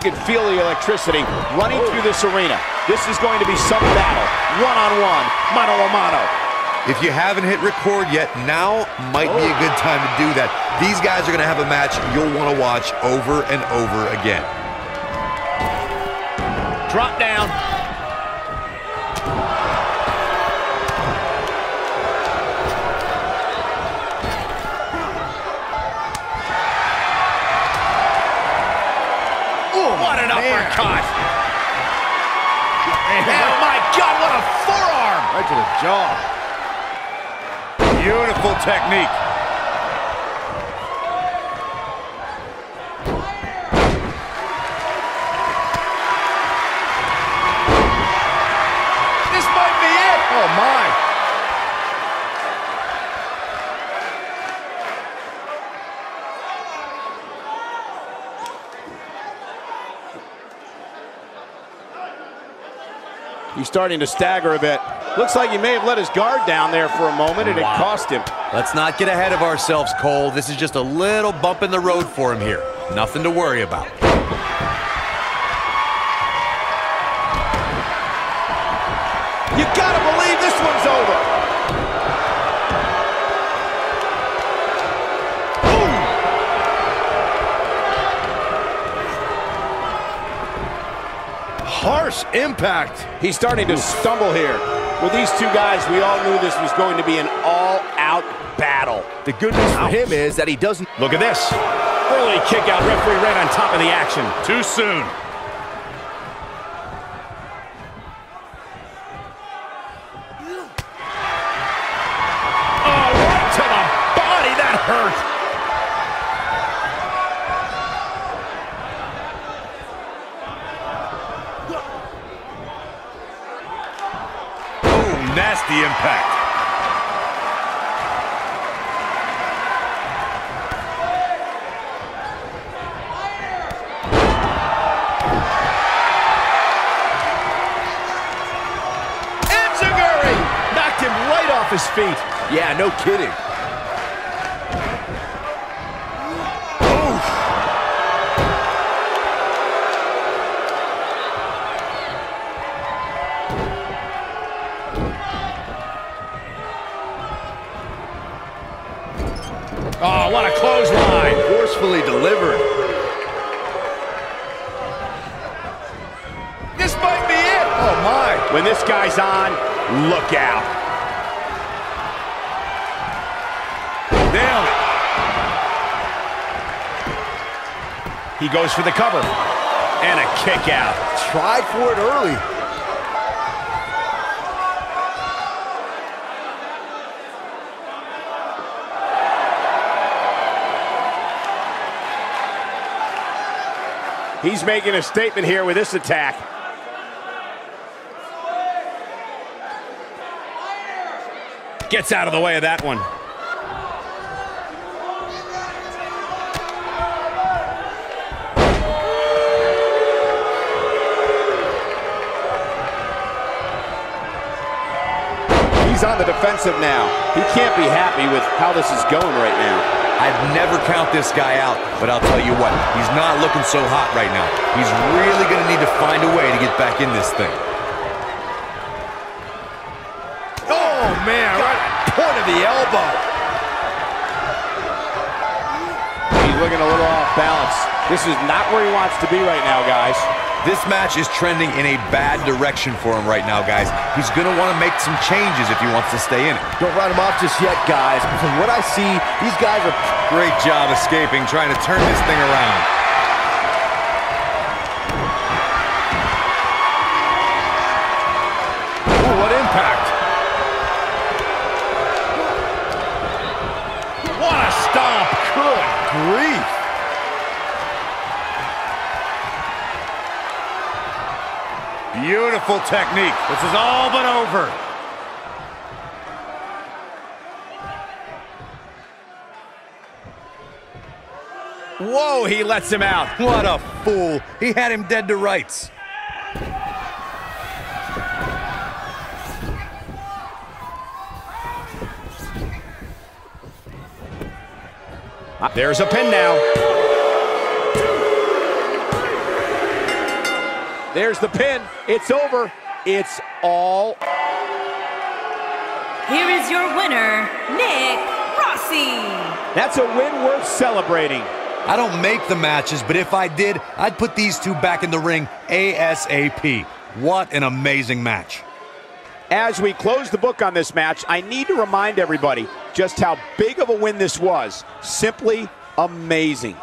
can feel the electricity running through this arena. This is going to be some battle, one-on-one, mano-a-mano. If you haven't hit record yet, now might be a good time to do that. These guys are going to have a match you'll want to watch over and over again. Drop down. To the jaw. Beautiful technique. He's starting to stagger a bit. Looks like he may have let his guard down there for a moment, and it cost him. Let's not get ahead of ourselves, Cole. This is just a little bump in the road for him here. Nothing to worry about. You gotta believe Harsh impact. He's starting to stumble here. With these two guys, we all knew this was going to be an all-out battle. The good news for him is that he doesn't... Look at this. Early kick out. Referee right on top of the action. Too soon. Oh, right to the body. That hurt. Boom, nasty impact. Enziguri knocked him right off his feet. Yeah, no kidding. Guy's on, look out. Down. He goes for the cover. And a kick out. Tried for it early. He's making a statement here with this attack. Gets out of the way of that one. He's on the defensive now. He can't be happy with how this is going right now. I'd never count this guy out, but I'll tell you what, he's not looking so hot right now. He's really going to need to find a way to get back in this thing. Man. Right point of the elbow. He's looking a little off balance. This is not where he wants to be right now, guys. This match is trending in a bad direction for him right now, guys. He's going to want to make some changes if he wants to stay in it. Don't write him off just yet, guys. From what I see, these guys are... Great job escaping, trying to turn this thing around. Beautiful technique. This is all but over. Whoa, he lets him out. What a fool. He had him dead to rights. There's a pin now. There's the pin. It's over. It's all. Here is your winner, Vic Rossi. That's a win worth celebrating. I don't make the matches, but if I did, I'd put these two back in the ring ASAP. What an amazing match. As we close the book on this match, I need to remind everybody just how big of a win this was. Simply amazing.